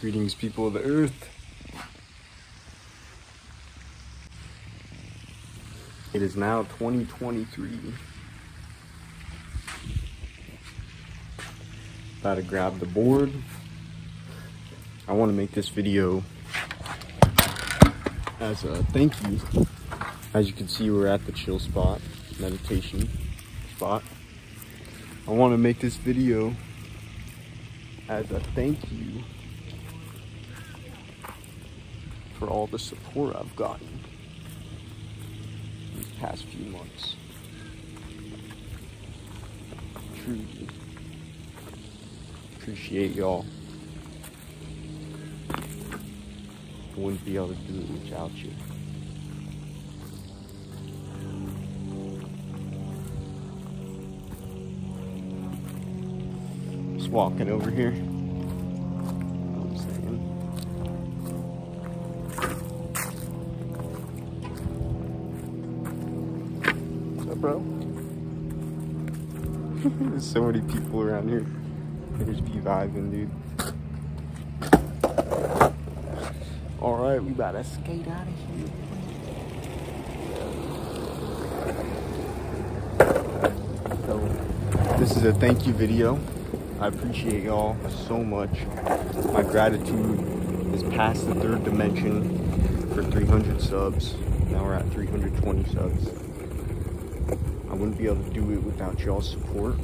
Greetings, people of the earth. It is now 2023. About to grab the board. I want to make this video as a thank you. As you can see, we're at the chill spot, meditation spot. I want to make this video as a thank you for all the support I've gotten these past few months. Truly appreciate y'all. Wouldn't be able to do it without you. Just walking over here. Bro? There's so many people around here. There's be vibing, dude. Alright, we about to skate out of here. So, this is a thank you video. I appreciate y'all so much. My gratitude is past the third dimension for 300 subs. Now we're at 320 subs. Wouldn't be able to do it without y'all's support.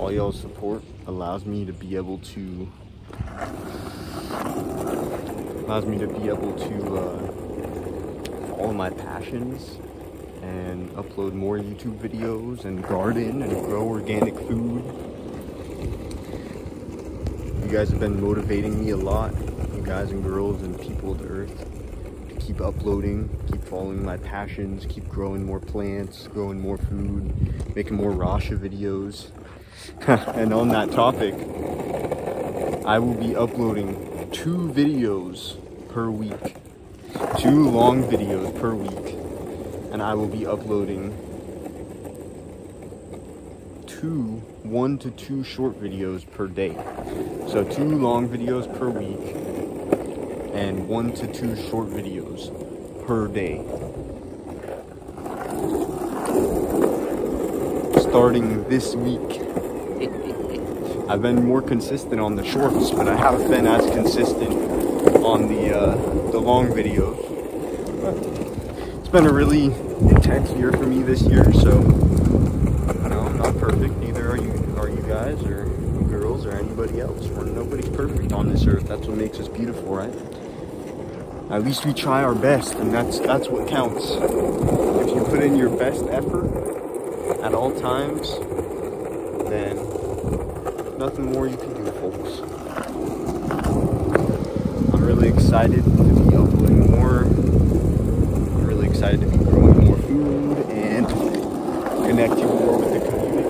All y'all's support allows me to be able to allows me to be able to uh, follow my passions and upload more YouTube videos and garden and grow organic food. You guys have been motivating me a lot, you guys and girls and people of the earth, keep uploading, keep following my passions, keep growing more plants, growing more food, making more Rasha videos. and on that topic, I will be uploading two videos per week. Two long videos per week. And I will be uploading two, one to two short videos per day. So two long videos per week and one to two short videos per day. Starting this week. I've been more consistent on the shorts, but I haven't been as consistent on the uh, the long videos. It's been a really intense year for me this year, so you know I'm not perfect. Neither are you are you guys or you girls or anybody else. We're, nobody's perfect on this earth. That's what makes us beautiful, right? At least we try our best, and that's that's what counts. If you put in your best effort at all times, then nothing more you can do, folks. I'm really excited to be uploading more. I'm really excited to be growing more food and connecting more with the community.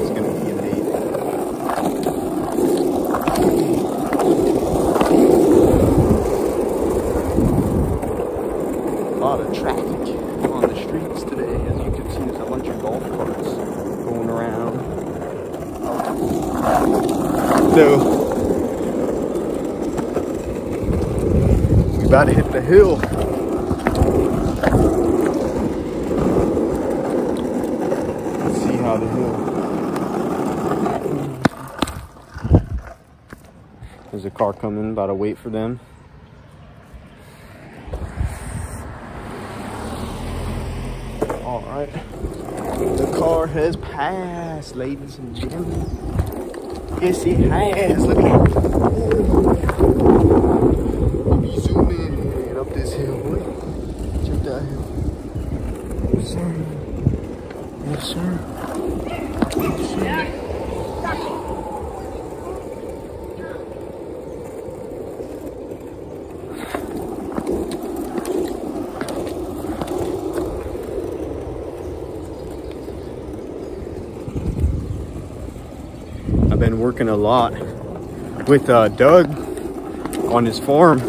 It's gonna be amazing. A lot of traffic on the streets today. As you can see, there's a bunch of golf carts going around. So, we about to hit the hill. Let's see how the hill. There's a car coming, about to wait for them. All right. The car has passed, ladies and gentlemen. Yes, it has. Look at it. Let me zoom in up this hill, boy. Check that hill. Yes, sir. Yes, sir. Yes, sir. Been working a lot with uh, Doug on his farm.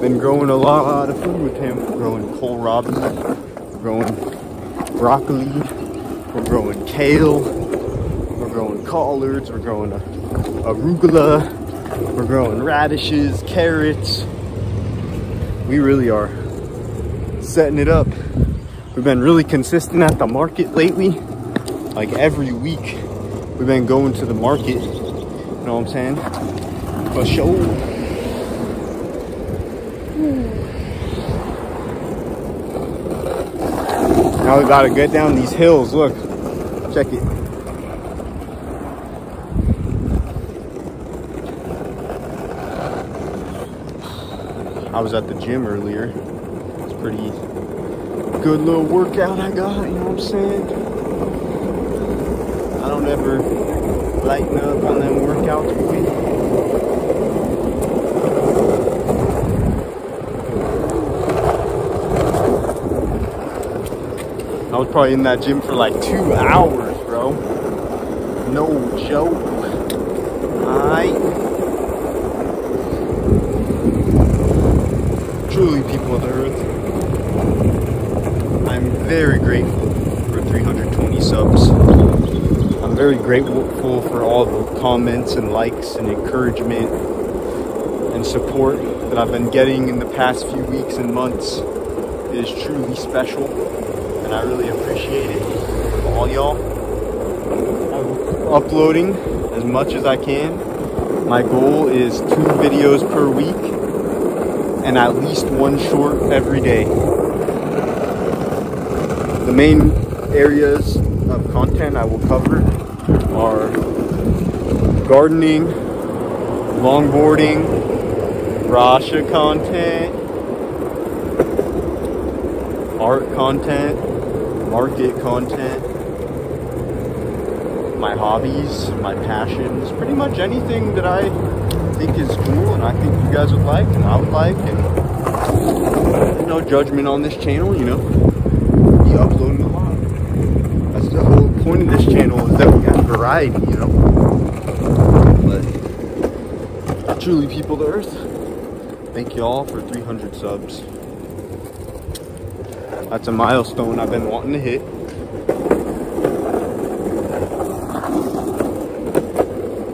Been growing a lot of food with him. Growing kohlrabi, growing broccoli, we're growing kale, We're growing collards, we're growing arugula, we're growing radishes, carrots. We really are setting it up. We've been really consistent at the market lately. Like every week, we've been going to the market. You know what I'm saying? For sure. Now we gotta get down these hills. Look, check it. I was at the gym earlier. It's pretty good little workout I got, you know what I'm saying? I don't lighten up on them workouts, boy. I was probably in that gym for like two hours, bro. No joke. Alright. Truly, people of the earth. I'm very grateful for 320 subs. Very grateful for all the comments and likes and encouragement and support that I've been getting in the past few weeks and months. It is truly special and I really appreciate it all y'all. I'm uploading as much as I can. My goal is two videos per week and at least one short every day. The main areas of content I will cover are gardening, longboarding, Rasha content, art content, market content, my hobbies, my passions, pretty much anything that I think is cool and I think you guys would like and I would like and no judgment on this channel, you know. Be uploading a lot. Point of this channel is that we got variety, you know. But truly people the earth, thank you all for 300 subs. That's a milestone I've been wanting to hit.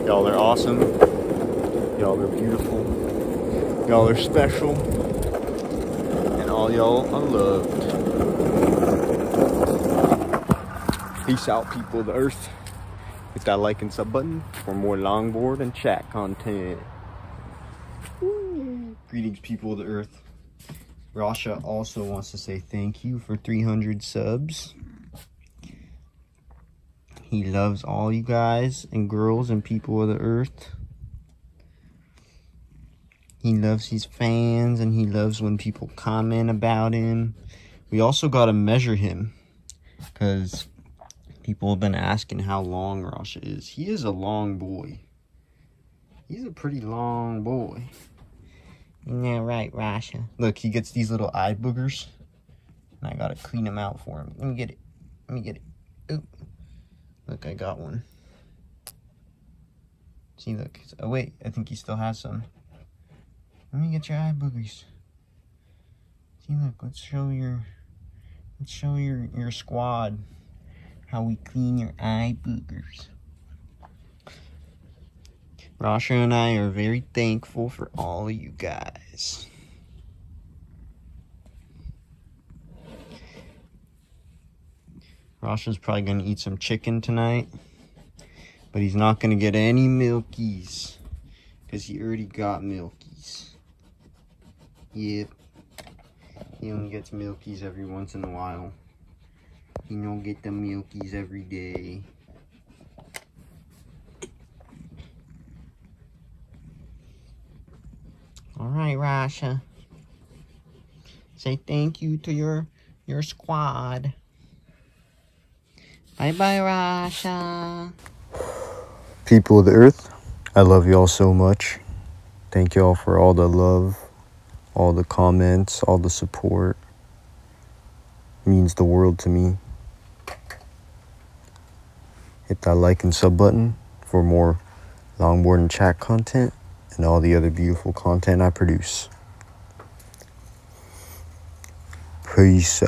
Y'all are awesome. Y'all are beautiful. Y'all are special. And all y'all are loved. Peace out, people of the earth. Hit that like and sub button for more longboard and chat content. Greetings, people of the earth. Rasha also wants to say thank you for 300 subs. He loves all you guys and girls and people of the earth. He loves his fans and he loves when people comment about him. We also got to measure him because people have been asking how long Rasha is. He is a long boy. He's a pretty long boy. Yeah, right, Rasha. Look, he gets these little eye boogers. And I gotta clean them out for him. Let me get it. Let me get it. Oop. Look, I got one. See, look. Oh, wait. I think he still has some. Let me get your eye boogers. See, look. Let's show your... Let's show your, your squad how we clean your eye boogers. Rasha and I are very thankful for all of you guys. Rasha's probably going to eat some chicken tonight. But he's not going to get any milkies. Because he already got milkies. Yep. He only gets milkies every once in a while. He don't get the milkies every day. All right, Rasha. Say thank you to your your squad. Bye-bye, Rasha. People of the earth, I love y'all so much. Thank y'all for all the love, all the comments, all the support. It means the world to me. Hit that like and sub button for more longboard and chat content and all the other beautiful content I produce. Peace